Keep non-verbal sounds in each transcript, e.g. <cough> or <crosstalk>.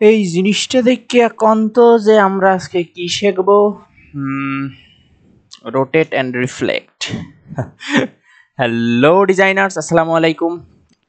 এই জিনিসটা দেখে একান্ত যে আমরা আজকে কি শিখব? Rotate and reflect hello designers আসসালামু আলাইকুম।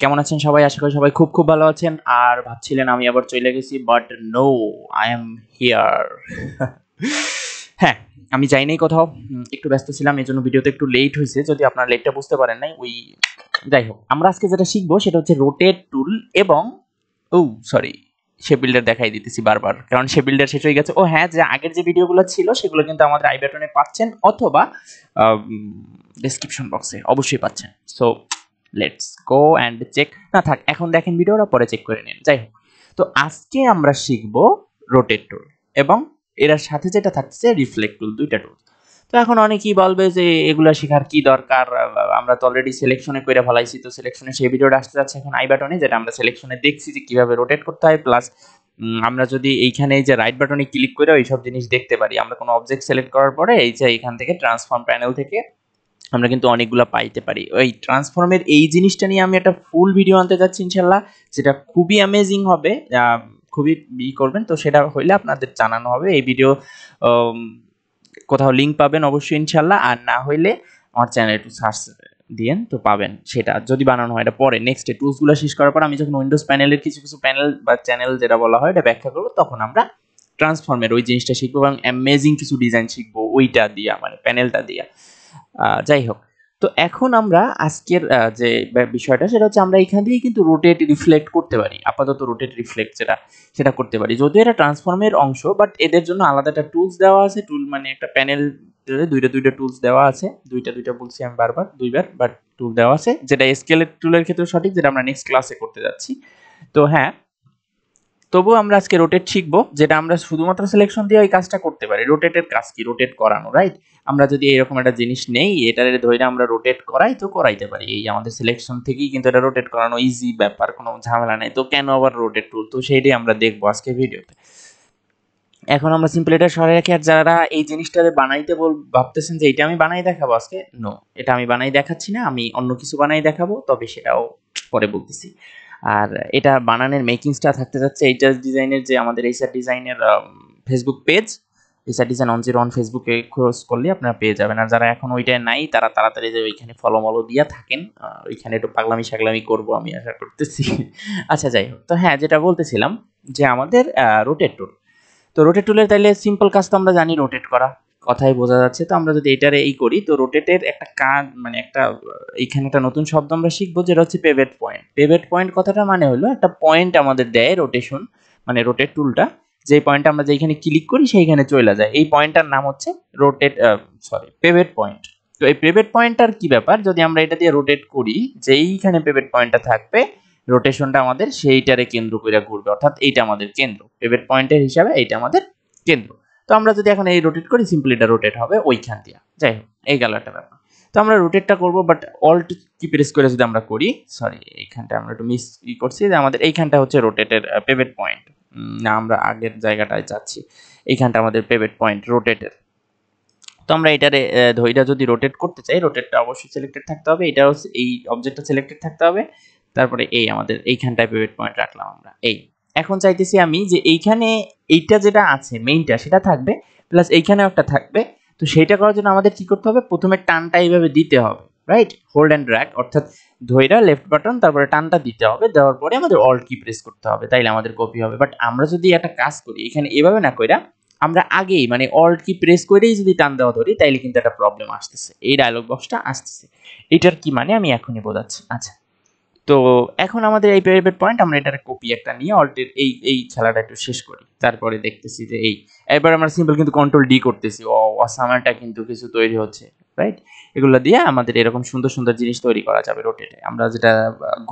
কেমন আছেন সবাই? আশা করি সবাই খুব খুব ভালো আছেন। আর ভাবছিলেন আমি আবার চলে গেছি but no I am here হ্যাঁ আমি যাই নাই কোথাও। একটু ব্যস্ত ছিলাম, এই জন্য ভিডিওতে একটু লেট হয়েছে। যদি আপনারা লেটটা বুঝতে পারেন নাই, ওই, যাই হোক, আমরা আজকে যেটা শিখব সেটা হচ্ছে রোটেট টুল এবং, ও সরি সে বিল্ডার দেখাই দিতেছি বারবার। কারণ সে বিল্ডার শেষ হয়ে গেছে। ও হ্যাঁ যে আগের যে ভিডিওগুলো ছিল, সেগুলো কিন্তু আমাদের আই বাটনে পাচ্ছেন অথবা ডেসক্রিপশন বক্সে অবশ্যই পাচ্ছেন। So let's go and check না, থাক, এখন দেখেন ভিডিওটা, পরে চেক করে নিন। যাই হোক। তো আজকে আমরা শিখব রোটেট টুল এবং এর সাথে যেটা থাকছে রিফ্লেক্ট টুল দুইটা টুল তো এখন অনেকেই বলবে যে এগুলো শেখার কি দরকার? আমরা তো অলরেডি সিলেকশনে করে ফেলাইছি, তো সিলেকশনে সেই ভিডিওটা আসতে যাচ্ছে এখন আই বাটনে যেটা আমরা সিলেকশনে দেখছি যে কীভাবে রোটেট করতে হয় প্লাস আমরা যদি এইখানে এই যে রাইট বাটনে ক্লিক করে ওই সব জিনিস দেখতে পারি। আমরা কোনো অবজেক্ট সিলেক্ট করার পরে এই যে এখান থেকে ট্রান্সফর্ম প্যানেল থেকে আমরা কিন্তু অনেকগুলো পাইতে পারি। ওই ট্রান্সফর্মের এই জিনিসটা নিয়ে আমি একটা ফুল ভিডিও আনতে যাচ্ছি ইনশাল্লাহ যেটা খুবই অ্যামেজিং হবে খুবই ই করবেন, তো সেটা হইলে আপনাদের জানানো হবে। এই ভিডিও কোথাও লিঙ্ক পাবেন অবশ্যই ইনশাল্লাহ। আর না হইলে আমার চ্যানেল একটু সার্চ দিয়েন, তো পাবেন সেটা। যদি বানানো হয়, এটা পরে। নেক্সট টুলসগুলো শেষ করার পর আমি যখন উইন্ডোজ প্যানেলের কিছু কিছু প্যানেল বা চ্যানেল যেটা বলা হয়, এটা ব্যাখ্যা করব, তখন আমরা ট্রান্সফর্মের ওই জিনিসটা শিখব এবং অ্যামেজিং কিছু ডিজাইন শিখব, ওইটা দিয়া মানে প্যানেলটা দিয়া। যাই হোক। তো এখন আমরা আজকের যে বিষয়টা সেটা হচ্ছে আমরা এখান থেকে কিন্তু রোটেট রিফ্লেক্ট করতে পারি, আপাতত রোটেট রিফ্লেক্ট যেটা, সেটা করতে পারি। যদিও এটা ট্রান্সফর্মের অংশ বাট এদের জন্য আলাদা একটা টুলস দেওয়া আছে টুল মানে একটা প্যানেল দুইটা দুইটা টুলস দেওয়া আছে। দুইটা দুইটা বলছি আমি বারবার, দুইবার বাট টুল দেওয়া আছে, যেটা স্কেলের টুলের ক্ষেত্রে সঠিক, যেটা আমরা নেক্সট ক্লাসে করতে যাচ্ছি। তো হ্যাঁ তবুও আমরা আজকে রোটেট শিখব, যেটা আমরা শুধুমাত্র সিলেকশন দিয়ে ওই কাজটা করতে পারি। রোটেটের কাজ কি? রোটেট করানো রাইট আমরা যদি এরকম একটা জিনিস নেই এটার ধরে আমরা রোটেট করাই তো করাইতে পারি। এই আমাদের সিলেকশন থেকেই কিন্তু এটা রোটেট করানো ইজি ব্যাপার, কোনো ঝামেলা নেই। তো কেন আবার রোটেট টুল তো সেইটাই আমরা দেখব আজকে ভিডিওতে। এখন আমরা সিম্পল এটা সরে রাখি। আর যারা এই জিনিসটা বানাইতে বল ভাবতেছেন যে এটা আমি বানাই দেখাবো আজকে? নো এটা আমি বানাই দেখাচ্ছি না, আমি অন্য কিছু বানাই দেখাবো, তবে সেটাও পরে বলতেছি। আর এটা বানানোর মেকিংসটা থাকতে যাচ্ছে এইটার ডিজাইনের যে আমাদের এইসার ডিজাইনের ফেসবুক পেজ এইসার ডিজাইন অন জিরো অন ফেসবুকে খরচ করলে আপনারা পেয়ে যাবেন। আর যারা এখন ওইটায় নাই, তারা তাড়াতাড়ি যে ওইখানে ফলো মলো দিয়া থাকেন ওইখানে একটু পাগলামি সাগলামি করব আমি আশা করতেছি। <laughs> আচ্ছা যাই হোক। তো হ্যাঁ যেটা বলতেছিলাম যে আমাদের রোটেট টুল তো রোটেট টুলের তাইলে সিম্পল কাজ তো আমরা জানি রোটেট করা। কথাই বোঝা যাচ্ছে। তো আমরা যদি এটারে এই করি তো রোটেটের একটা কাজ মানে একটা আহ, এইখানে একটা নতুন শব্দ আমরা শিখব যেটা হচ্ছে পেভেট পয়েন্ট পেভেট পয়েন্ট কথাটা মানে হলো একটা পয়েন্ট আমাদের দেয় রোটেশন মানে রোটেট টুলটা যে পয়েন্ট আমরা যেখানে ক্লিক করি সেইখানে চলে যায়। এই পয়েন্টটার নাম হচ্ছে রোটেট সরি পেভেট পয়েন্ট তো এই পেভেট পয়েন্টটার কি ব্যাপার? যদি আমরা এটা দিয়ে রোটেট করি যেইখানে পেভেট পয়েন্টটা থাকবে রোটেশনটা আমাদের সেইটারে কেন্দ্র করে ঘুরবে। অর্থাৎ এইটা আমাদের কেন্দ্র। পেভেট পয়েন্টের হিসাবে এইটা আমাদের কেন্দ্র। তো আমরা যদি এখন এই রোটেট করি সিম্পলি এটা রোটেট হবে ওইখান দিয়ে। যাই হোক, এই গেল একটা ব্যাপার। তো আমরা রোটেটটা করব বাট অল্ট কি প্রেস করে যদি আমরা করি সরি এইখানটা আমরা একটু মিস ই করছি, যে আমাদের এইখানটা হচ্ছে রোটেটের পেভেট পয়েন্ট না, আমরা আগের জায়গাটায় যাচ্ছি, এইখানটা আমাদের পেভেট পয়েন্ট রোটেটের তো আমরা এটারে ধইরা যদি রোটেট করতে চাই রোটেটটা অবশ্যই সিলেক্টেড থাকতে হবে এটা হচ্ছে এই অবজেক্টটা সিলেক্টেড থাকতে হবে। তারপরে এই আমাদের এইখানটায় পেভেট পয়েন্ট রাখলাম আমরা, এই। এখন চাইতেছি আমি যে এইখানে এইটা যেটা আছে মেইনটা সেটা থাকবে প্লাস এইখানেও একটা থাকবে। তো সেইটা করার জন্য আমাদের কি করতে হবে? প্রথমে টানটা এইভাবে দিতে হবে রাইট হোল্ড অ্যান্ড ড্র্যাগ অর্থাৎ ধইরা লেফট বাটন তারপরে টানটা দিতে হবে। দেওয়ার পরে আমাদের অল্ট কি প্রেস করতে হবে, তাইলে আমাদের কপি হবে। বাট আমরা যদি একটা কাজ করি, এখানে এভাবে না কইরা আমরা আগেই মানে অল্ট কি প্রেস করেই যদি টান দেওয়া ধরি, তাইলে কিন্তু একটা প্রবলেম আসতেছে। এই ডায়লগ বক্সটা আসতেছে। এটার কি মানে আমি এখনই বোঝাচ্ছি। আচ্ছা। তো এখন আমাদের এই প্রাইভেট পয়েন্ট আমরা এটার কপি একটা নিয়ে অল্টের এই এই খেলাটা একটু শেষ করি। তারপরে দেখতেছি যে এই, এবার আমরা সিম্পল কিন্তু কন্ট্রোল ডি করতেছি। ও অসামারটা কিন্তু কিছু তৈরি হচ্ছে রাইট এগুলো দিয়ে আমাদের এরকম সুন্দর সুন্দর জিনিস তৈরি করা যাবে রোটেটে আমরা যেটা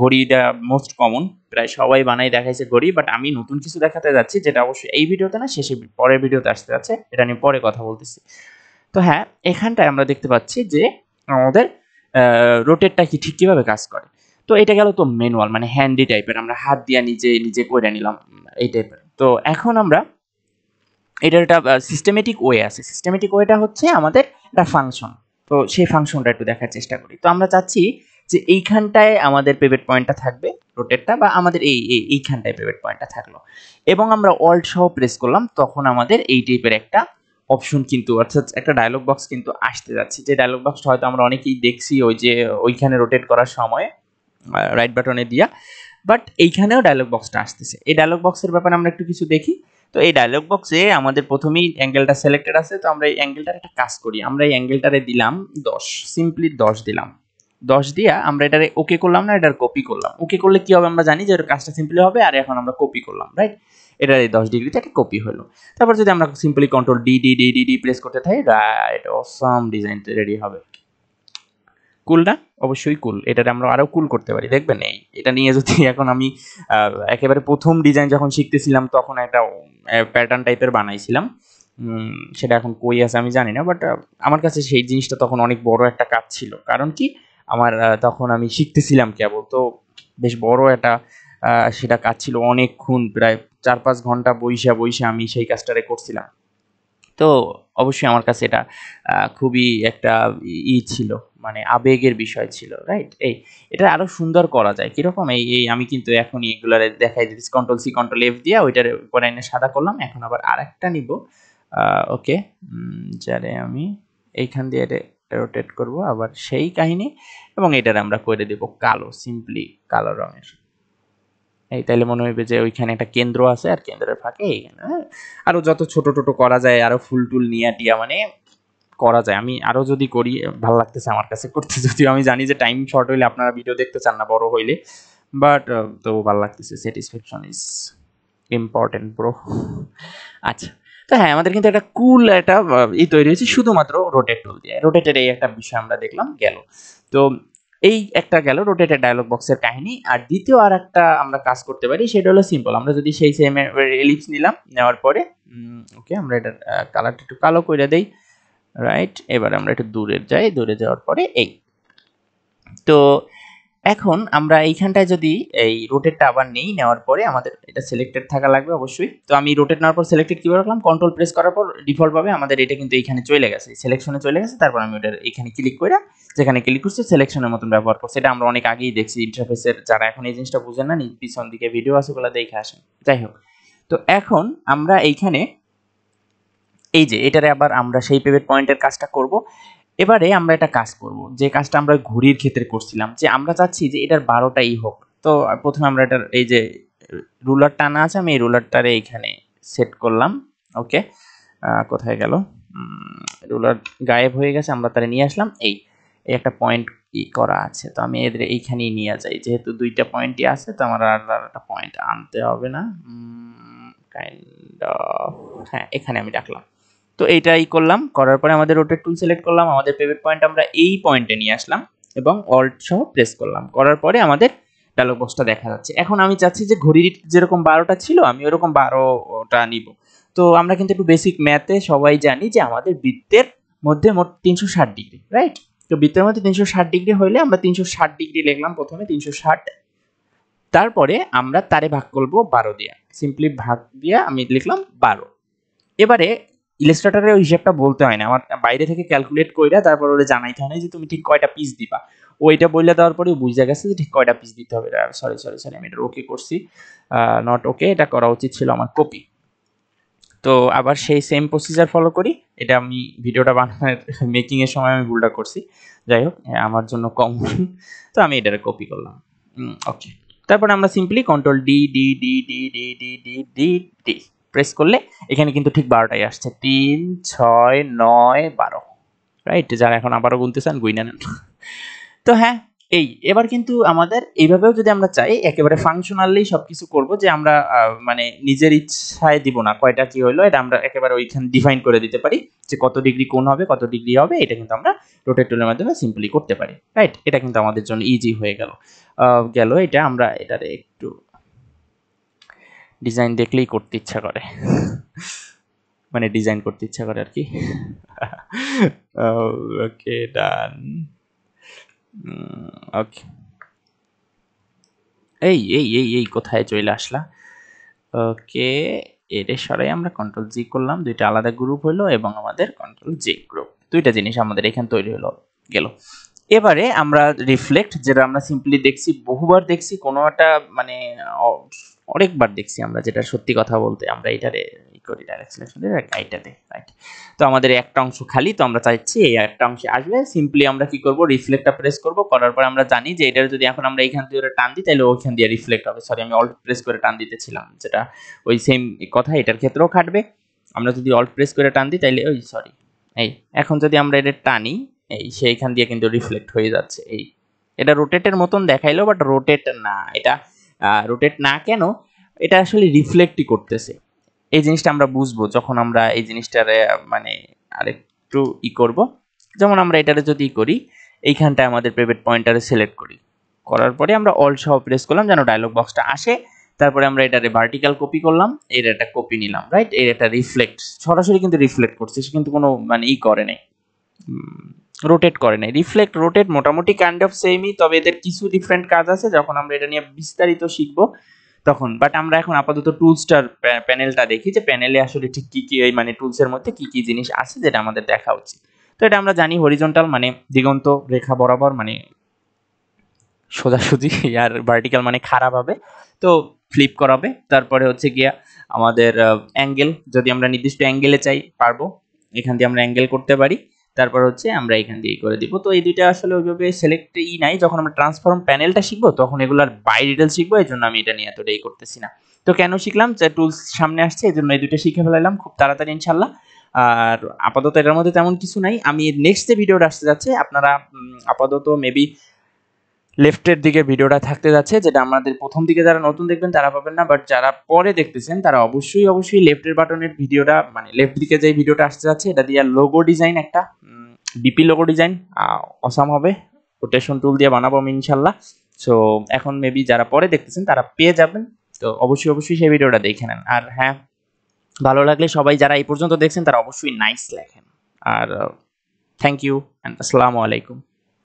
ঘড়িটা মোস্ট কমন প্রায় সবাই বানাই দেখাইছে ঘড়ি বাট আমি নতুন কিছু দেখাতে যাচ্ছি, যেটা অবশ্যই এই ভিডিওতে না, শেষে পরের ভিডিওতে আসতে যাচ্ছে, এটা নিয়ে পরে কথা বলতেছি। তো হ্যাঁ এখানটায় আমরা দেখতে পাচ্ছি যে আমাদের রোটেটটা কি ঠিক কীভাবে কাজ করে? তো এটা গেল তো ম্যানুয়াল মানে হ্যান্ডি টাইপের আমরা হাত দিয়ে নিজে নিজে করে নিলাম, এই টাইপের তো এখন আমরা এটার একটা সিস্টেমেটিক ওয়ে আছে। সিস্টেমেটিক ওয়েটা হচ্ছে আমাদের একটা ফাংশন তো সেই ফাংশনটা একটু দেখার চেষ্টা করি। তো আমরা চাচ্ছি যে এইখানটায় আমাদের পেভেট পয়েন্টটা থাকবে রোটেটটা বা আমাদের এই এইখানটায় পেভেট পয়েন্টটা থাকল। এবং আমরা অল্ট সহ প্রেস করলাম, তখন আমাদের এই টাইপের একটা অপশন কিন্তু, অর্থাৎ একটা ডায়লগ বক্স কিন্তু আসতে যাচ্ছে। যে ডায়লগ বক্সটা হয়তো আমরা অনেকেই দেখছি, ওই যে, ওইখানে রোটেট করার সময়। রাইট বাটনে দিয়া। বাট এইখানেও ডায়লগ বক্সটা আসতেছে। এই ডায়লগ বক্সের ব্যাপারে আমরা একটু কিছু দেখি। তো এই ডায়লগ বক্সে আমাদের প্রথমেই অ্যাঙ্গেলটা সিলেক্টেড আছে। তো আমরা এই অ্যাঙ্গেলটার একটা কাজ করি। আমরা এই অ্যাঙ্গেলটারে দিলাম দশ। সিম্পলি দশ দিলাম। দশ দিয়া আমরা এটারে ওকে করলাম না, এটার কপি করলাম। ওকে করলে কি হবে আমরা জানি যে কাজটা সিম্পলি হবে, আর এখন আমরা কপি করলাম রাইট এটার এই দশ ডিগ্রিতে একটা কপি হলো। তারপর যদি আমরা simply control D D D D D press করতে থাকি রাইট অসাম ডিজাইন রেডি হবে। কুল না? অবশ্যই কুল। এটাতে আমরা আরও কুল করতে পারি। দেখবেন এই, এটা নিয়ে যদি <laughs> এখন আমি একেবারে প্রথম ডিজাইন যখন শিখতেছিলাম, তখন একটা প্যাটার্ন টাইপের বানাইছিলাম। সেটা এখন কই আছে আমি জানি না বাট আমার কাছে সেই জিনিসটা তখন অনেক বড় একটা কাজ ছিল। কারণ কি? আমার তখন আমি শিখতেছিলাম কেবল। তো বেশ বড় একটা সেটা কাজ ছিল অনেকক্ষণ, প্রায় চার পাঁচ ঘণ্টা বইসা বইসা আমি সেই কাজটারে করছিলাম। তো অবশ্যই আমার কাছে এটা খুবই একটা ই ছিল। মানে আবেগের বিষয় ছিল রাইট এই, এটা আরও সুন্দর করা যায়। কীরকম? এই এই আমি কিন্তু এখনই এগুলার দেখাই দিচ্ছি কন্ট্রোল সি কন্ট্রোল এফ দিয়ে ওইটার উপরে এনে সাদা করলাম, এখন আবার আরেকটা নিব। ওকে যারে আমি এইখান দিয়ে রোটেট করব, আবার সেই কাহিনী এবং এটার আমরা করে দেব কালো সিম্পলি কালো রঙের। এই, তাইলে মনে হইবে যে ওইখানে একটা কেন্দ্র আছে, আর কেন্দ্রের ফাঁকে এইখানে হ্যাঁ? আরও যত ছোট ছোট করা যায় আরও ফুল টুল নিয়ে টিয়া মানে করা যায়। আমি আরও যদি করি ভালো লাগতেছে আমার কাছে করতে। <laughs> যদিও আমি জানি যে টাইম শর্ট হইলে আপনারা ভিডিও দেখতে চান না, বড় হইলে। বাট তো ভালো লাগতেছে। স্যাটিসফ্যাকশন ইজ ইম্পর্টেন্ট ব্রো আচ্ছা তো হ্যাঁ আমাদের কিন্তু একটা কুল একটা ই তৈরি হয়েছে। শুধুমাত্র রোটেট টুল দিয়ে। রোটেটের এই একটা বিষয় আমরা দেখলাম, গেল। তো এই একটা গেল রোটেটেড ডায়লগ বক্সের কাহিনী। আর দ্বিতীয় আর একটা আমরা কাজ করতে পারি, সেটা হলো সিম্পল আমরা যদি সেই সেম এলিপস নিলাম, নেওয়ার পরে ওকে আমরা এটার কালারটা একটু কালো করে দেই। রাইট এবার আমরা একটু দূরে যাই, দূরে যাওয়ার পরে এই। তো এখন আমরা এইখানটায় যদি এই রোটেটটা আবার নেই, নেওয়ার পরে আমাদের এটা সিলেক্টেড থাকা লাগবে অবশ্যই। তো আমি রোটেট নেওয়ার পর সিলেক্টেড কীভাবে রাখলাম? কন্ট্রোল প্রেস করার পর ডিফল্টভাবে আমাদের এটা কিন্তু এইখানে চলে গেছে। সিলেকশনে চলে গেছে, তারপর আমি ওটার এখানে ক্লিক করে যেখানে ক্লিক করছি সিলেকশনের মতন ব্যবহার করছি। এটা আমরা অনেক আগেই দেখছি ইন্টারফেসের যারা এখন এই জিনিসটা বুঝেন না পিছন দিকে ভিডিও আছে ওগুলো দেখে আসেন। যাই হোক। তো এখন আমরা এইখানে এই যে, এটারে আবার আমরা সেই পেভেট পয়েন্টের কাজটা করব। এবারে আমরা একটা কাজ করব, যে কাজটা আমরা ঘড়ির ক্ষেত্রে করছিলাম, যে আমরা চাচ্ছি যে এটার বারোটাই হোক। তো প্রথমে আমরা এটার এই যে, রুলার টানা আছে, আমি এই রুলারটারে এইখানে সেট করলাম ওকে কোথায় গেল? রুলার গায়েব হয়ে গেছে, আমরা তারে নিয়ে আসলাম, এই একটা পয়েন্ট করা আছে। তো আমি এদের এইখানেই নিয়ে যাই, যেহেতু দুইটা পয়েন্টই আছে, তো আমার আর একটা পয়েন্ট আনতে হবে না। কাইন্ড হ্যাঁ এখানে আমি রাখলাম। তো এইটাই করলাম। করার পরে আমাদের রোটেট টুল সিলেক্ট করলাম। আমাদের পেভেট পয়েন্ট আমরা এই পয়েন্টে নিয়ে আসলাম এবং অল্ট সহ প্রেস করলাম। করার পরে আমাদের ডায়লগ বক্সটা দেখা যাচ্ছে। এখন আমি চাচ্ছি যে ঘড়ির যেরকম বারোটা ছিল, আমি ওরকম বারোটা নিব। তো আমরা কিন্তু একটু বেসিক ম্যাথে সবাই জানি যে আমাদের বৃত্তের মধ্যে মোট তিনশো ষাট ডিগ্রি রাইট তো বৃত্তের মধ্যে তিনশো ষাট ডিগ্রি হইলে আমরা তিনশো ষাট ডিগ্রি লিখলাম প্রথমে, তিনশো ষাট। তারপরে আমরা তারে ভাগ করব বারো দিয়া। সিম্পলি ভাগ দিয়া আমি লিখলাম বারো। এবারে ইলাস্ট্রেটারের ওই হিসাবটা বলতে হয় না। আমার বাইরে থেকে ক্যালকুলেট কইরা তারপর ওরা জানাইতে হয় না যে তুমি ঠিক কয়টা পিস দিবা। ওইটা বললে দেওয়ার পরে বুঝে গেছে যে ঠিক কয়টা পিস দিতে হবে। সরি সরি সরি আমি এটা ওকে করছি। নট ওকে এটা করা উচিত ছিল আমার কপি তো আবার সেই সেম প্রসিজার ফলো করি। এটা আমি ভিডিওটা বানানোর <laughs> মেকিংয়ের সময় আমি ভুলটা করছি। যাই হোক আমার জন্য কম। <laughs> তো আমি এটারে কপি করলাম। ওকে তারপরে আমরা simply control D D D D D D D D D press করলে এখানে কিন্তু ঠিক বারোটাই আসছে। তিন, ছয়, নয়, বারো। রাইট যারা এখন আবারও গুনতে চান গুইনা নেন তো হ্যাঁ এই, এবার কিন্তু আমাদের এইভাবেও যদি আমরা চাই, একেবারে ফাংশনালি সব কিছু করব যে আমরা মানে নিজের ইচ্ছায় দিব না। কয়টা কি হলো এটা আমরা একেবারে ওইখানে ডিফাইন করে দিতে পারি যে কত ডিগ্রি কোন হবে, কত ডিগ্রি হবে, এটা কিন্তু আমরা রোটেট টুলের মাধ্যমে সিম্পলি করতে পারি। রাইট এটা কিন্তু আমাদের জন্য ইজি হয়ে গেল। গেল এটা, আমরা এটারে একটু ডিজাইন দেখলেই করতে ইচ্ছা করে। মানে ডিজাইন করতে ইচ্ছা করে আর কি। ওকে ডান ওকে এই এই এই এই কোথায় চলে আসলা? ওকে এটা সরাই আমরা কন্ট্রোল জি করলাম, দুইটা আলাদা গ্রুপ হলো এবং আমাদের কন্ট্রোল জি গ্রুপ দুইটা জিনিস আমাদের এখানে তৈরি হলো গেল। এবারে আমরা রিফ্লেক্ট যেটা আমরা সিম্পলি দেখছি, বহুবার দেখছি, কোনো একটা মানে অনেকবার দেখছি আমরা যেটা সত্যি কথা বলতে। আমরা এটারে করি ডাইরেক্ট সিলেকশন রাইট তো আমাদের একটা অংশ খালি, তো আমরা চাইছি এই একটা অংশে আসবে। সিম্পলি আমরা কি করব? রিফ্লেক্টটা প্রেস করব। করার পর আমরা জানি যে এটার যদি এখন আমরা এইখান থেকে টান দিই তাহলে ওইখান দিয়ে রিফ্লেক্ট হবে। সরি আমি অল্ট প্রেস করে টান দিতেছিলাম, যেটা ওই সেম কথা, এটার ক্ষেত্রেও খাটবে। আমরা যদি অল্ট প্রেস করে টান দিই তাহলে ওই সরি এই, এখন যদি আমরা এটা টানি এই সেইখান দিয়ে কিন্তু রিফ্লেক্ট হয়ে যাচ্ছে। এই এটা রোটেটের মতন দেখাইলো বাট রোটেট না। এটা রোটেট না কেন? এটা আসলে রিফ্লেক্টই করতেছে। এই জিনিসটা আমরা বুঝব যখন আমরা এই জিনিসটার মানে আরেকটু ই করব। যেমন আমরা এটারে যদি ই করি, এইখানটায় আমাদের প্রাইভেট পয়েন্টারে সিলেক্ট করি। করার পরে আমরা অল সহ প্রেস করলাম, যেন ডায়লগ বক্সটা আসে। তারপরে আমরা এটারে ভার্টিক্যাল কপি করলাম, এর একটা কপি নিলাম রাইট এর একটা রিফ্লেক্ট সরাসরি কিন্তু রিফ্লেক্ট করছে, সে কিন্তু কোনো মানে ই করে নাই। রোটেট করে নাই রিফ্লেক্ট রোটেট মোটামুটি কাইন্ড অফ সেমই তবে এদের কিছু ডিফারেন্ট কাজ আছে, যখন আমরা এটা নিয়ে বিস্তারিত শিখব তখন। বাট আমরা এখন আপাতত টুলসটার প্যানেলটা দেখি যে প্যানেলে আসলে ঠিক কী কী, এই মানে টুলসের মধ্যে কী কী জিনিস আছে যেটা আমাদের দেখা উচিত। তো এটা আমরা জানি হরিজন্টাল মানে দিগন্ত, রেখা বরাবর মানে সোজাসুজি, <laughs> আর ভার্টিক্যাল মানে খারাপ হবে। তো ফ্লিপ করাবে। তারপরে হচ্ছে গিয়া আমাদের অ্যাঙ্গেল যদি আমরা নির্দিষ্ট অ্যাঙ্গেলে চাই, পারব। এখান দিয়ে আমরা অ্যাঙ্গেল করতে পারি। তারপর হচ্ছে আমরা এখান দিয়ে করে দিব। তো এই দুইটা আসলে ওইভাবে সিলেক্ট ই নাই। যখন আমরা ট্রান্সফর্ম প্যানেলটা শিখব, তখন এগুলার বাই ডিটেল শিখব এই জন্য আমি এটা নিয়ে এতটা ই করতেছি না। তো কেন শিখলাম? যে টুলস সামনে আসছে এই জন্য এই দুইটা শিখে ফেলাইলাম খুব তাড়াতাড়ি ইনশাল্লাহ আর আপাতত এটার মধ্যে তেমন কিছু নাই। আমি নেক্সট যে ভিডিওটা আসতে যাচ্ছে। আপনারা আপাতত মেবি লেফটের দিকে ভিডিওটা থাকতে যাচ্ছে, যেটা আমাদের প্রথম দিকে যারা নতুন দেখবেন, তারা পাবেন না। বাট যারা পরে দেখতেছেন, তারা অবশ্যই অবশ্যই লেফটের বাটনের ভিডিওটা মানে লেফট দিকে যে ভিডিওটা আসতে যাচ্ছে, এটা দিয়ে লোগো ডিজাইন একটা ডিপি লোগো ডিজাইন অসাম হবে। রোটেশন টুল দিয়ে বানাবো আমি, ইনশাল্লাহ। সো এখন মেবি যারা পরে দেখতেছেন, তারা পেয়ে যাবেন। তো অবশ্যই অবশ্যই সেই ভিডিওটা দেখে নেন। আর হ্যাঁ ভালো লাগলে সবাই যারা এই পর্যন্ত দেখছেন, তারা অবশ্যই নাইস লেখেন। আর থ্যাংক ইউ অ্যান্ড আসসালামু আলাইকুম।